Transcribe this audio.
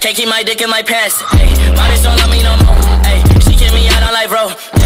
Can't keep my dick in my pants. Ayy, bitch don't love me no more. Ayy, she get me out on life, bro.